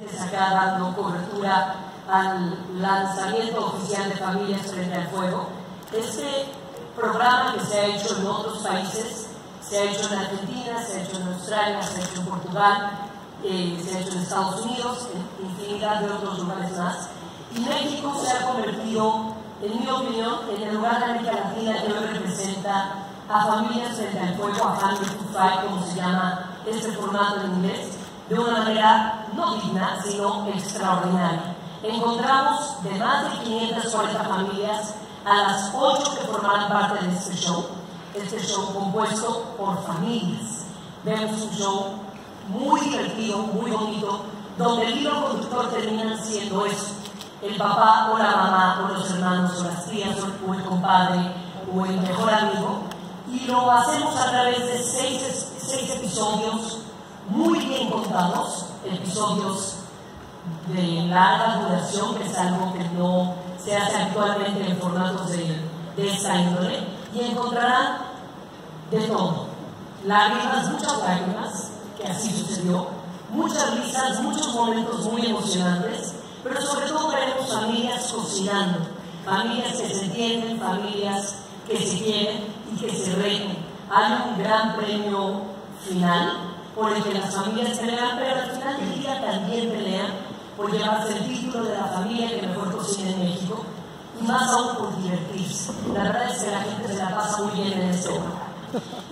acá dando cobertura al lanzamiento oficial de Familias Frente al Fuego. Este programa que se ha hecho en otros países, se ha hecho en Argentina, se ha hecho en Australia, se ha hecho en Portugal, eh, se ha hecho en Estados Unidos, en infinidad de otros lugares más. Y México se ha convertido, en mi opinión, en el lugar de América Latina que hoy representa a familias frente al fuego, a Family to Fight, como se llama este formato en inglés, de una manera no digna, sino extraordinaria. Encontramos de más de 540 familias a las 8 que formarán parte de este show, este show compuesto por familias. Vemos un show muy divertido, muy bonito, donde el hilo conductor termina siendo eso, el papá o la mamá o los hermanos o las tías o el compadre o el mejor amigo, y lo hacemos a través de seis, seis episodios muy bien contados, episodios de larga duración, que es algo que no se hace actualmente en formatos de, de esta índole, y encontrarán de todo. Lágrimas, muchas lágrimas, que así sucedió, muchas risas, muchos momentos muy emocionantes, pero sobre todo veremos familias cocinando, familias que se entienden, familias que se quieren y que se reín. Hay un gran premio final por el que las familias pelean, pero al final del día también pelean por llevarse el título de la familia que mejor cocina en México y más aún por divertirse. La verdad es que la gente se la pasa muy bien en este lugar.